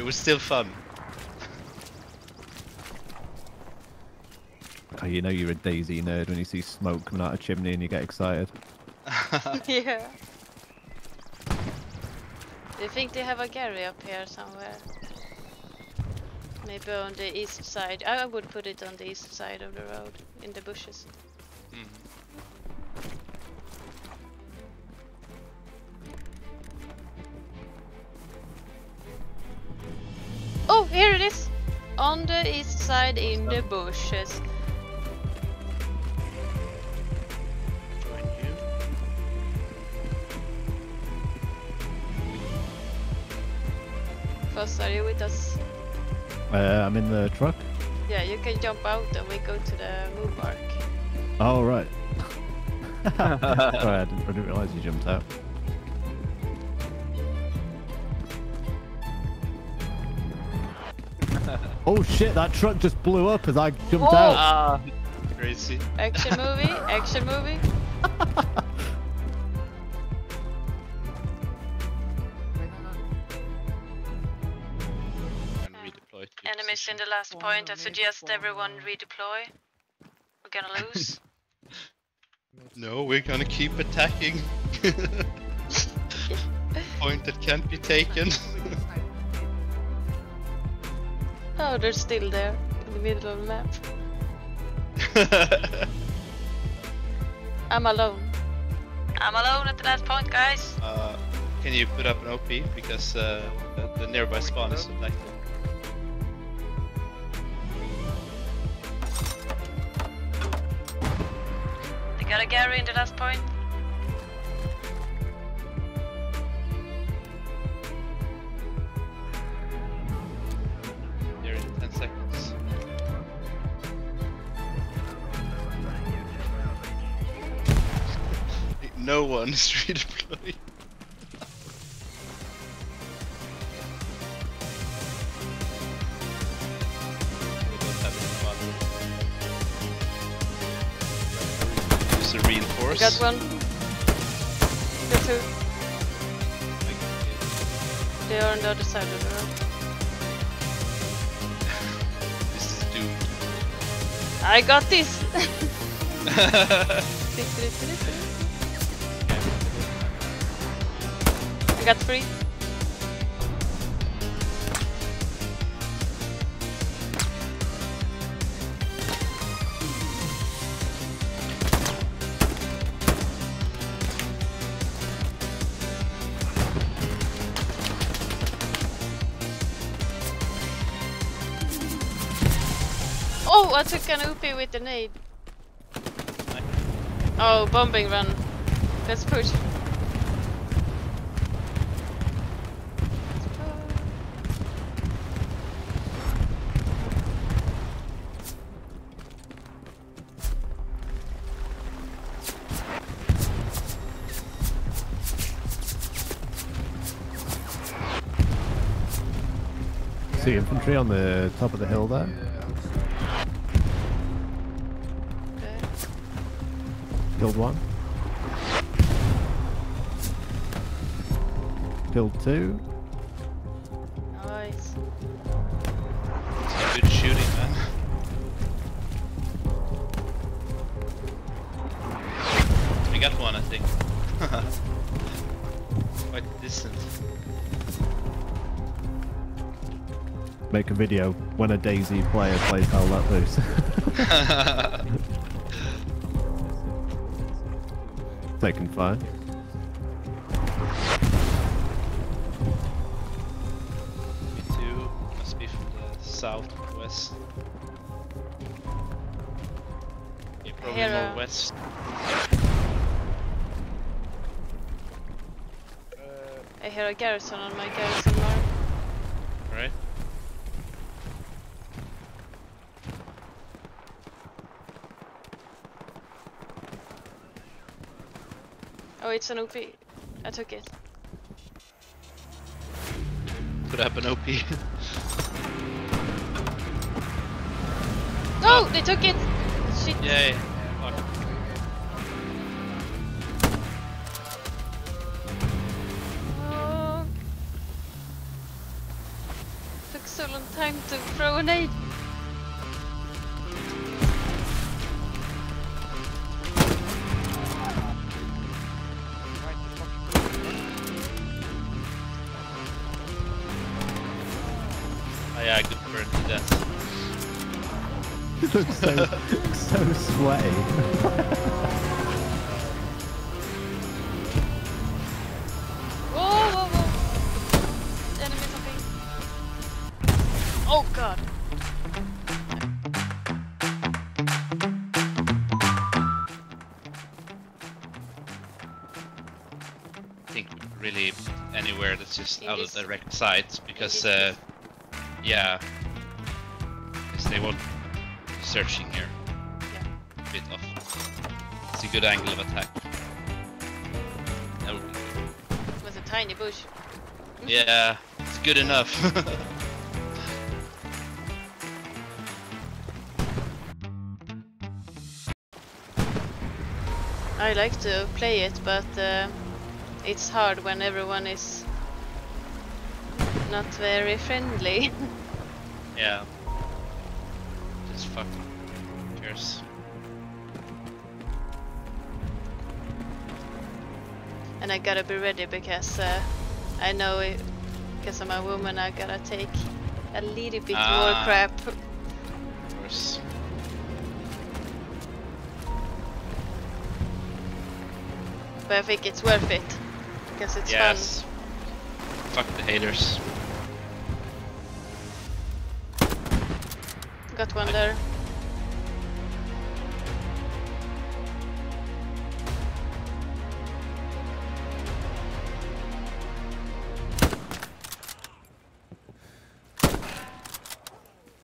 it was still fun. Oh, you know you're a DayZ nerd when you see smoke coming out of a chimney and you get excited. yeah. Do you think they have a Gary up here somewhere? Maybe on the east side. I would put it on the east side of the road, in the bushes. Mhm. Oh, here it is! On the east side in the bushes. Foss, are you with us? Uh, I'm in the truck. Yeah, you can jump out and we go to the moon park. Oh, right. Sorry, I didn't, I didn't realise you jumped out. Oh shit, that truck just blew up as I jumped Oh! out. Ah, crazy. Action movie, action movie. And Enemies in the last point. I suggest everyone redeploy. We're gonna lose. No, we're gonna keep attacking. Point that can't be taken. Oh, they're still there in the middle of the map. I'm alone. I'm alone at the last point, guys. uh, can you put up an OP because uh, the, the nearby spawn is attacked? They got a Gary in the last point. No one is redeployed. We don't have any fun. Use a reinforce. Got one. Got two. They are on the other side of the road. This is doomed. I got this. I got three. Oh, I took an OP with the nade. Oh, bombing run. Let's push. See infantry on the top of the hill there. Killed one. Killed two. Nice. Good shooting, man. I got one, I think. Quite distant. Make a video when a DayZ player plays Hell Let Loose. Taking fire. Me too. Must be from the southwest. Yeah, probably Here, more uh, west. I hear a garrison on my garrison mark. Right? Oh, it's an OP. I took it. Could happen OP. No, they took it. Shit. Yay. Fuck. Oh. so long time to throw a nade. Oh yeah, good burn to death. It looks so, so sweaty. Whoa, whoa, whoa! Enemy something. Oh god! I think really anywhere that's just In out this- of direct sight because uh, yeah, because they be searching here. Yeah. Bit off. It's a good angle of attack. That would be good. It was a tiny bush. Yeah, it's good enough. I like to play it, but uh, it's hard when everyone is not very friendly. yeah. Just fucking cares. and I gotta be ready because uh, I know it, because I'm a woman I gotta take a little bit Ah. more crap. Of course. But I think it's worth it because it's yes. Fuck the haters. Got one there.